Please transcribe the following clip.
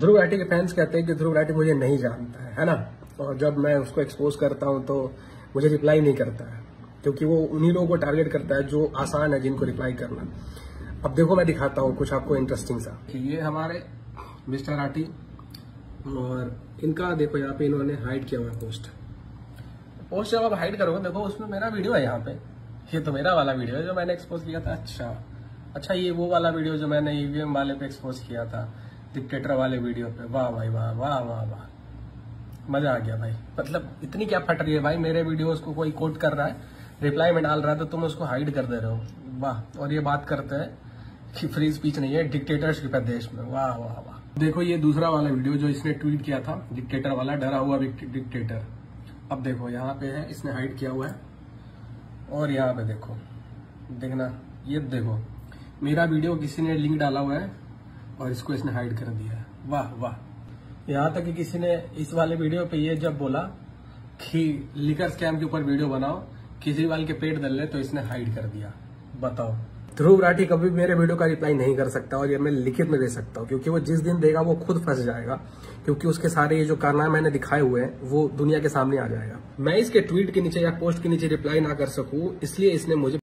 ध्रुव राठी के फैंस कहते हैं कि ध्रुव राठी मुझे नहीं जानता है है ना? और जब मैं उसको एक्सपोज करता हूँ तो मुझे रिप्लाई नहीं करता है, क्योंकि वो उन्हीं लोगों को टारगेट करता है जो आसान है जिनको रिप्लाई करना। अब देखो मैं दिखाता हूँ कुछ आपको इंटरेस्टिंग सा। ये हमारे मिस्टर राठी और इनका देखो यहाँ पे इन्होंने हाइड किया हुआ पोस्ट पोस्ट जब आप हाइड करोगे, देखो उसमें मेरा वीडियो है यहाँ पे। ये तो मेरा वाला वीडियो है जो मैंने एक्सपोज किया था। अच्छा। अच्छा ये वो वाला वीडियो जो मैंने ईवीएम वाले पे एक्सपोज किया था। डिक्टेटर वाले वीडियो पे। वाह भाई, वाह वाह वाह वाह। मज़ा आ गया भाई। मतलब इतनी क्या फट रही है भाई, मेरे वीडियोस को कोई कोट कर रहा है रिप्लाई में डाल रहा है तो तुम उसको हाइड कर दे रहे हो। वाह, और ये बात करते हैं कि फ्री स्पीच नहीं है डिक्टेटरशिप है देश में। वाह वाह वाह। देखो ये दूसरा वाला वीडियो जो इसने ट्वीट किया था डिक्टेटर वाला, डरा हुआ डिक्टेटर अब देखो, यहाँ पे है, इसने हाइड किया हुआ है। और यहाँ पे देखो, देखना, ये देखो, मेरा वीडियो किसी ने लिंक डाला हुआ है और इसको इसने हाइड कर दिया वाह वाह। यहाँ तक कि किसी ने इस वाले वीडियो पे ये जब बोला कि लिकर स्कैम के ऊपर वीडियो बनाओ, केजरीवाल के पेट दल ले तो इसने हाइड कर दिया। बताओ। ध्रुव राठी कभी मेरे वीडियो का रिप्लाई नहीं कर सकता और ये मैं लिखित में दे सकता हूँ, क्योंकि वो जिस दिन देगा वो खुद फंस जाएगा, क्योंकि उसके सारे ये जो कारनामे मैंने दिखाए हुए हैं, वो दुनिया के सामने आ जाएगा। मैं इसके ट्वीट के नीचे या पोस्ट के नीचे रिप्लाई ना कर सकूँ, इसलिए इसने मुझे